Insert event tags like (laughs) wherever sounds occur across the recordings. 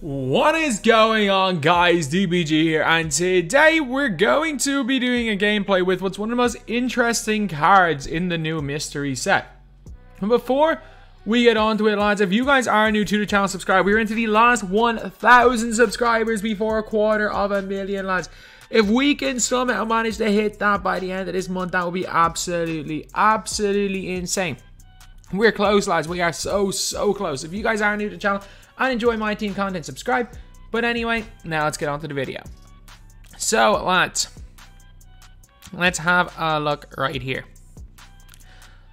What is going on guys, DBG here, and today we're going to be doing a gameplay with what's one of the most interesting cards in the new mystery set. And before we get on to it lads, if you guys are new to the channel, subscribe. We're into the last 1,000 subscribers before a quarter of a million lads. If we can somehow manage to hit that by the end of this month, that would be absolutely, absolutely insane. We're close lads, we are so, so close. If you guys are new to the channel, and enjoy my team content, subscribe. But anyway, now let's get on to the video. So, lads, let's have a look right here.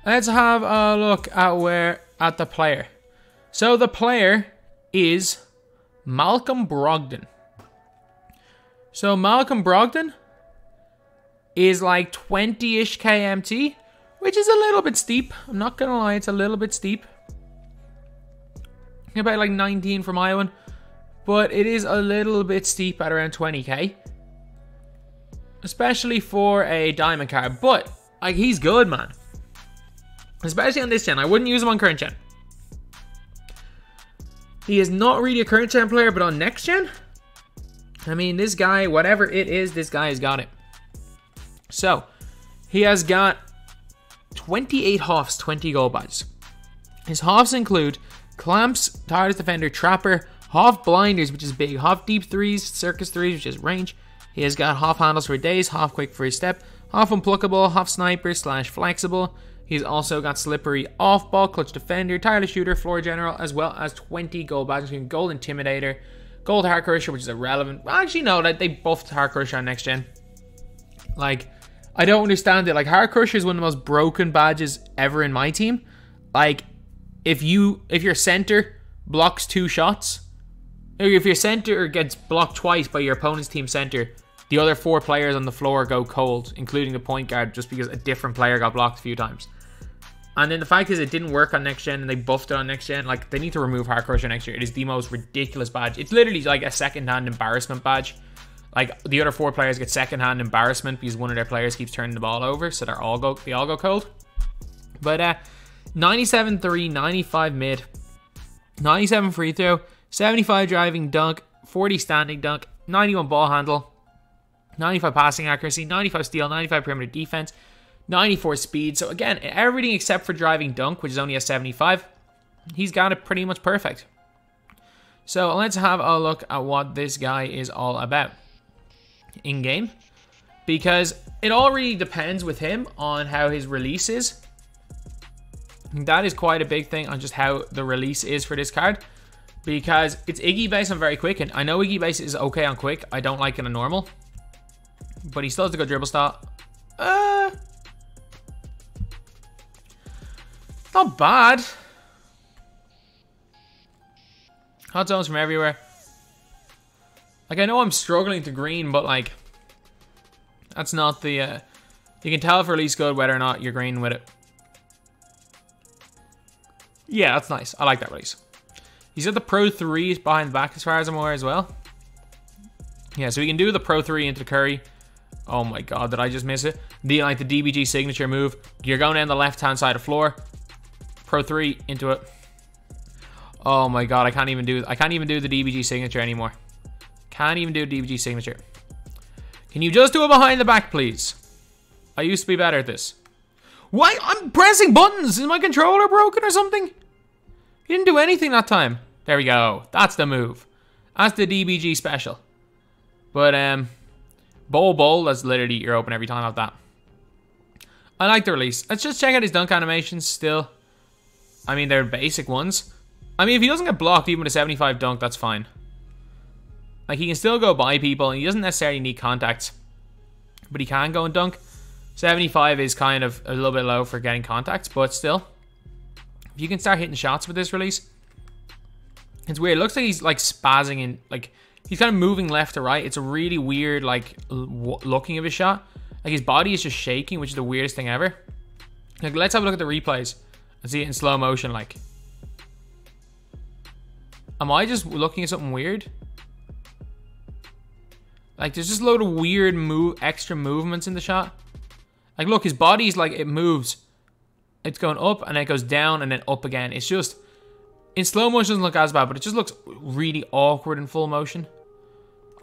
Let's have a look at where at the player. So the player is Malcolm Brogdon. So Malcolm Brogdon is like 20-ish KMT, which is a little bit steep. I'm not gonna lie, it's a little bit steep about like 19 from Iowan, but it is a little bit steep at around 20k. Especially for a diamond card, but like he's good, man. Especially on this gen. I wouldn't use him on current gen. He is not really a current gen player, but on next gen, I mean, this guy, whatever it is, this guy has got it. So, he has got 28 HOFs, 20 gold badges. His HOFs include Clamps, Tireless Defender, Trapper, HOF Blinders, which is big, HOF Deep Threes, Circus Threes, which is range. He has got HOF Handles for days, HOF Quick for his step, HOF Unpluckable, HOF Sniper slash Flexible. He's also got Slippery Off Ball, Clutch Defender, Tireless Shooter, Floor General, as well as 20 gold badges, including Gold Intimidator, Gold Heart Crusher, which is irrelevant. Well, actually, no, like, they buffed Heart Crusher on next gen. Like, I don't understand it. Like, Heart Crusher is one of the most broken badges ever in my team. Like, if you if your center blocks two shots, if your center gets blocked twice by your opponent's team center, the other four players on the floor go cold, including the point guard, just because a different player got blocked a few times. And then the fact is, it didn't work on next gen, and they buffed it on next gen. Like they need to remove Crusher next year. It is the most ridiculous badge. It's literally like a second-hand embarrassment badge. Like the other four players get second-hand embarrassment because one of their players keeps turning the ball over, so they're all go they all go cold. But uh, 97 3, 95 mid, 97 free throw, 75 driving dunk, 40 standing dunk, 91 ball handle, 95 passing accuracy, 95 steal, 95 perimeter defense, 94 speed. So again, everything except for driving dunk, which is only a 75, he's got it pretty much perfect. So let's have a look at what this guy is all about in game. Because it all really depends with him on how his release is. That is quite a big thing on just how the release is for this card. Because it's Iggy base on very quick. And I know Iggy base is okay on quick. I don't like it on normal. But he still has a good dribble start. Uh, not bad. Hot zones from everywhere. Like, I know I'm struggling to green, but, like, that's not the, uh, you can tell if release good whether or not you're green with it. Yeah, that's nice. I like that release. He's got the Pro 3 behind the back as far as I'm aware as well. Yeah, so we can do the Pro 3 into the Curry. Oh my god, did I just miss it? The like the DBG signature move. You're going down the left-hand side of floor. Pro 3 into it. Oh my god, I can't even do I can't even do the DBG signature anymore. Can't even do DBG signature. Can you just do it behind the back, please? I used to be better at this. Why? I'm pressing buttons. Is my controller broken or something? He didn't do anything that time. There we go. That's the move. That's the DBG special. But, um, Bol Bol, that's literally you're open every time of that. I like the release. Let's just check out his dunk animations still. I mean, they're basic ones. I mean, if he doesn't get blocked even with a 75 dunk, that's fine. Like, he can still go by people, and he doesn't necessarily need contacts. But he can go and dunk. 75 is kind of a little bit low for getting contacts, but still. If you can start hitting shots with this release, it's weird. It looks like he's like spazzing in, like he's kind of moving left to right. It's a really weird like looking of his shot. Like his body is just shaking, which is the weirdest thing ever. Like let's have a look at the replays and see it in slow motion. Like, am I just looking at something weird? Like there's just a load of weird move, extra movements in the shot. Like, look, his body's like, it moves. It's going up and then it goes down and then up again. It's just, in slow motion doesn't look as bad, but it just looks really awkward in full motion.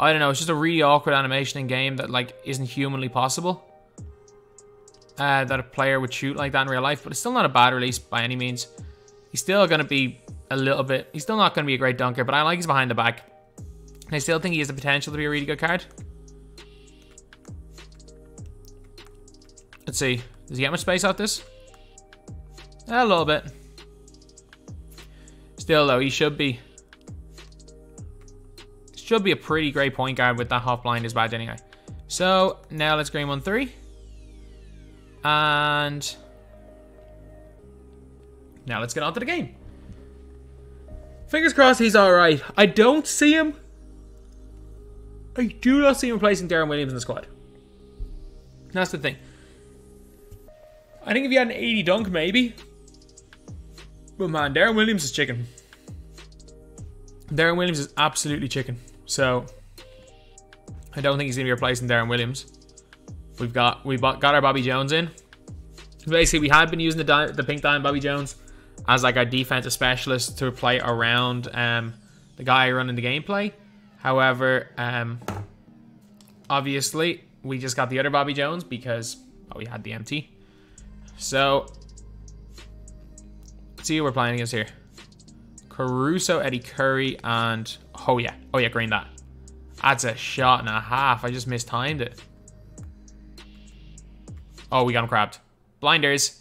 I don't know, it's just a really awkward animation in game that like isn't humanly possible. Uh, that a player would shoot like that in real life, but it's still not a bad release by any means. He's still going to be a little bit, he's still not going to be a great dunker, but I like his behind the back. I still think he has the potential to be a really good card. Let's see. Does he get much space out this? A little bit. Still though, he should be should be a pretty great point guard with that half blind as bad anyway. So now let's green one three. And now let's get on to the game. Fingers crossed he's alright. I don't see him. I do not see him replacing Deron Williams in the squad. That's the thing. I think if you had an 80 dunk, maybe. But man, Deron Williams is chicken. Deron Williams is absolutely chicken. So I don't think he's gonna be replacing Deron Williams. We've got we got our Bobby Jones in. Basically, we had been using the the pink diamond Bobby Jones as like our defensive specialist to play around um, the guy running the gameplay. However, um, obviously, we just got the other Bobby Jones because we had the MT. So, see who we're playing against here. Caruso, Eddy Curry, and oh yeah, oh yeah, green that. That's a shot and a half. I just mistimed it. Oh, we got him crabbed. Blinders.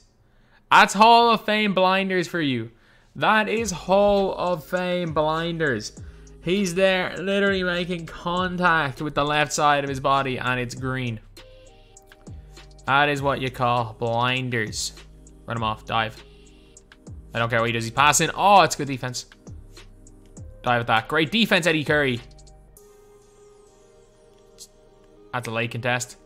That's Hall of Fame blinders for you. That is Hall of Fame blinders. He's there literally making contact with the left side of his body and it's green. That is what you call blinders. Run him off. Dive. I don't care what he does. He's passing. Oh, it's good defense. Dive at that. Great defense, Eddy Curry. That's a late contest.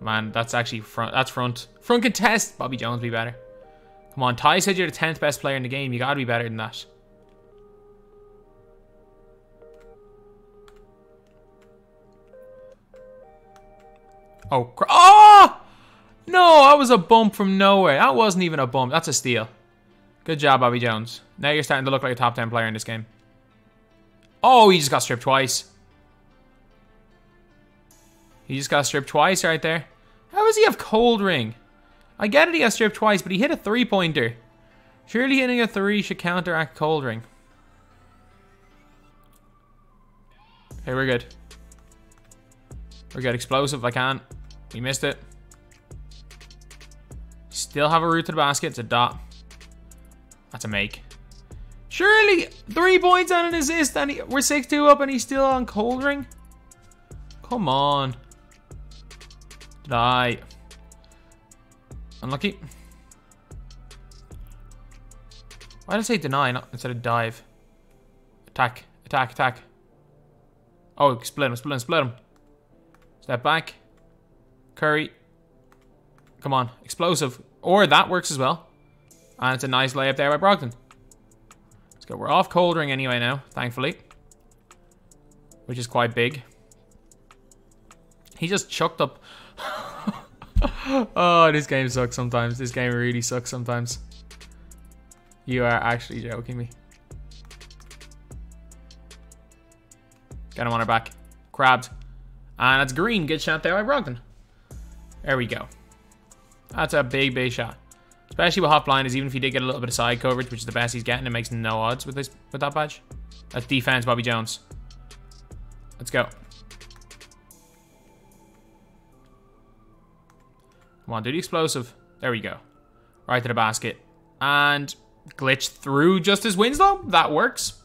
Man, that's actually front. That's front. Front contest. Bobby Jones be better. Come on, Ty said you're the 10th best player in the game. You gotta be better than that. Oh, oh! No, that was a bump from nowhere. That wasn't even a bump. That's a steal. Good job, Bobby Jones. Now you're starting to look like a top 10 player in this game. Oh, he just got stripped twice. He just got stripped twice right there. How does he have cold ring? I get it he got stripped twice, but he hit a three-pointer. Surely hitting a three should counteract cold ring. Okay, we're good. We're good. Explosive, I can't. We missed it. Still have a route to the basket. It's a dot. That's a make. Surely, three points and an assist, and he, we're 6-2 up and he's still on cold ring? Come on. Die. Unlucky. Why did I say deny not instead of dive? Attack, attack, attack. Oh, split him, split him, split him. Step back. Curry. Come on, explosive. Or that works as well. And it's a nice layup there by Brogdon. Let's go. We're off cold ring anyway now, thankfully. Which is quite big. He just chucked up. (laughs) oh, this game sucks sometimes. This game really sucks sometimes. You are actually joking me. Get him on our back. Crabbed. And that's green. Good shot there by Brogdon. There we go. That's a big, big shot. Especially with hot blinders, even if he did get a little bit of side coverage, which is the best he's getting, it makes no odds with this with that badge. That's defense, Bobby Jones. Let's go. Come on, do the explosive. There we go. Right to the basket. And glitch through Justice Winslow. That works.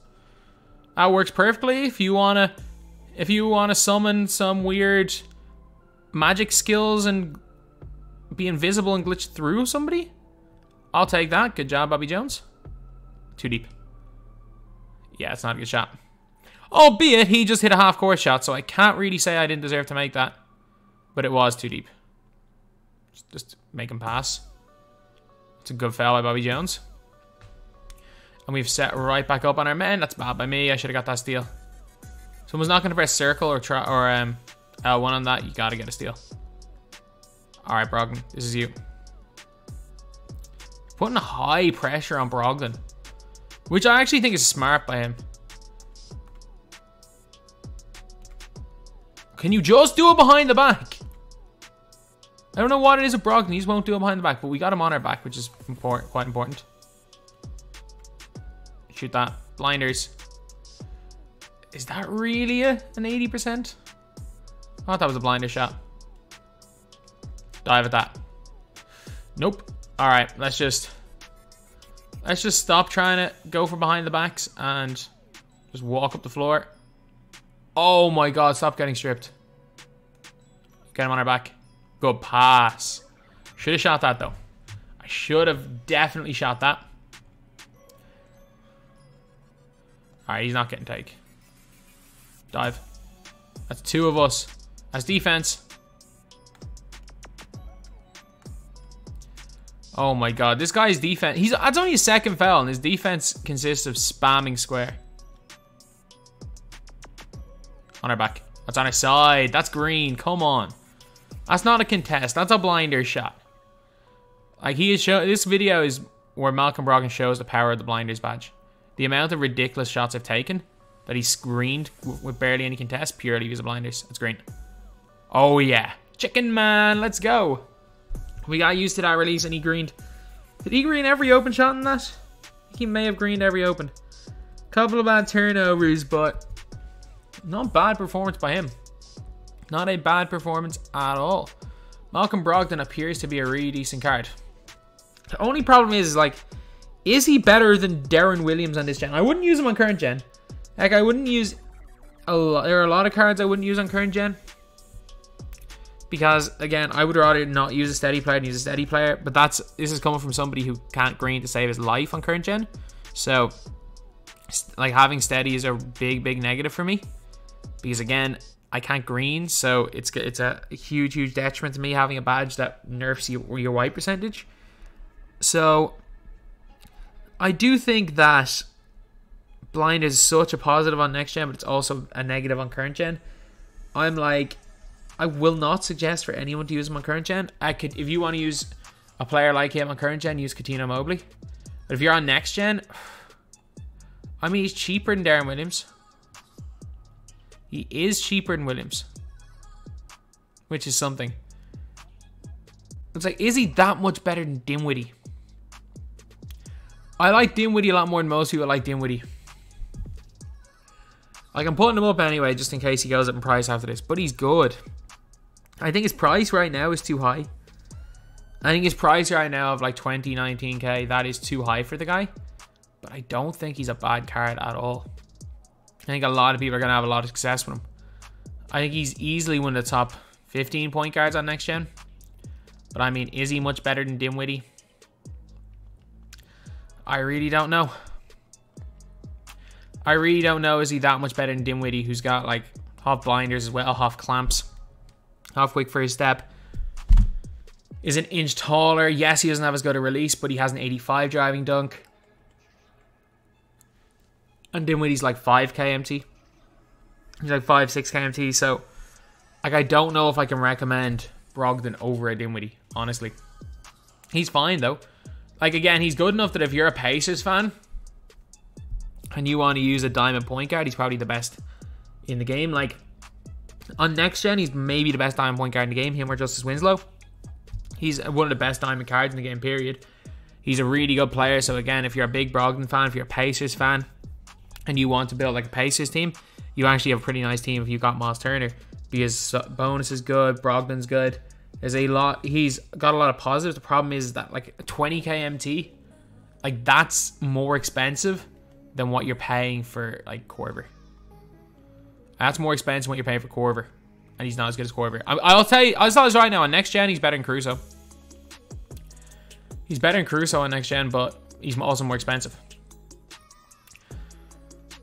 That works perfectly. If you wanna if you wanna summon some weird magic skills and be invisible and glitch through somebody, I'll take that. Good job, Bobby Jones. Too deep. Yeah, it's not a good shot. Albeit, he just hit a half-court shot, so I can't really say I didn't deserve to make that. But it was too deep. Just make him pass. It's a good foul by Bobby Jones. And we've set right back up on our men. That's bad by me. I should have got that steal. Someone's not going to press circle or try or um, L1 on that. You got to get a steal. All right, Brogdon. This is you. Putting high pressure on Brogdon. Which I actually think is smart by him. Can you just do it behind the back? I don't know what it is with Brogdon. He just won't do it behind the back, but we got him on our back, which is important, quite important. Shoot that. Blinders. Is that really a, an 80%? I thought that was a blinder shot. Dive at that. Nope. All right, let's just let's just stop trying to go for behind the backs and just walk up the floor. Oh my god, stop getting stripped. Get him on our back. Good pass. Should have shot that though. I should have definitely shot that. Alright, he's not getting take. Dive. That's two of us. That's defense. Oh my god, this guy's defense. He's that's only his second foul, and his defense consists of spamming square. On our back. That's on our side. That's green. Come on. That's not a contest. That's a blinder shot. Like he is show this video is where Malcolm Brogdon shows the power of the blinders badge. The amount of ridiculous shots I've taken that he screened with barely any contest purely because of blinders. That's green. Oh yeah. Chicken man, let's go. We got used to that release and he greened. Did he green every open shot in that? he may have greened every open. Couple of bad turnovers, but not bad performance by him. Not a bad performance at all. Malcolm Brogdon appears to be a really decent card. The only problem is, like, is he better than Deron Williams on this gen? I wouldn't use him on current gen. Like, I wouldn't use a lot. There are a lot of cards I wouldn't use on current gen because again, I would rather not use a steady player than use a steady player. But that's this is coming from somebody who can't green to save his life on current gen. So, like having steady is a big, big negative for me because again, I can't green, so it's it's a huge, huge detriment to me having a badge that nerfs your, your white percentage. So, I do think that blind is such a positive on next gen, but it's also a negative on current gen. I'm like, I will not suggest for anyone to use him on current gen. I could, if you want to use a player like him on current gen, use Cuttino Mobley. But if you're on next gen, (sighs) I mean, he's cheaper than Deron Williams. He is cheaper than Williams, which is something. It's like, is he that much better than Dinwiddie? I like Dinwiddie a lot more than most people like Dinwiddie. Like, I'm putting him up anyway, just in case he goes up in price after this. But he's good. I think his price right now is too high. I think his price right now of like 20, 19k, that is too high for the guy. But I don't think he's a bad card at all. I think a lot of people are going to have a lot of success with him. I think he's easily one of the top 15 point guards on next gen. But I mean, is he much better than Dinwiddie? I really don't know. I really don't know. Is he that much better than Dinwiddie, who's got like HOF blinders as well, HOF clamps? HOF quick first step. Is an inch taller. Yes, he doesn't have as good a release, but he has an 85 driving dunk. And Dinwiddie's like 5 KMT. He's like 5, 6 KMT. So, like, I don't know if I can recommend Brogdon over a Dinwiddie, honestly. He's fine, though. Like, again, he's good enough that if you're a Pacers fan and you want to use a diamond point guard, he's probably the best in the game. Like, on next gen, he's maybe the best diamond point guard in the game, him or Justice Winslow. He's one of the best diamond cards in the game, period. He's a really good player. So again, if you're a big Brogdon fan, if you're a Pacers fan, and you want to build like a Pacers team, you actually have a pretty nice team if you got Myles Turner because bonus is good, Brogdon's good. There's a lot. He's got a lot of positives. The problem is that like 20k MT, like that's more expensive than what you're paying for like Korver. That's more expensive than what you're paying for Korver. And he's not as good as Korver. I, will tell you, I'll tell you right now, on next gen, he's better than Caruso. He's better than Caruso on next gen, but he's also more expensive.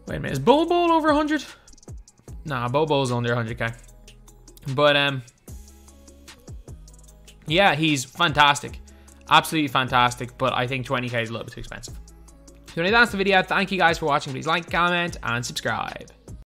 Wait a minute, is Bol Bol over 100? Nah, Bol Bol's under 100k. But, um, yeah, he's fantastic. Absolutely fantastic, but I think 20k is a little bit too expensive. So anyway, that's the video. Thank you guys for watching. Please like, comment, and subscribe.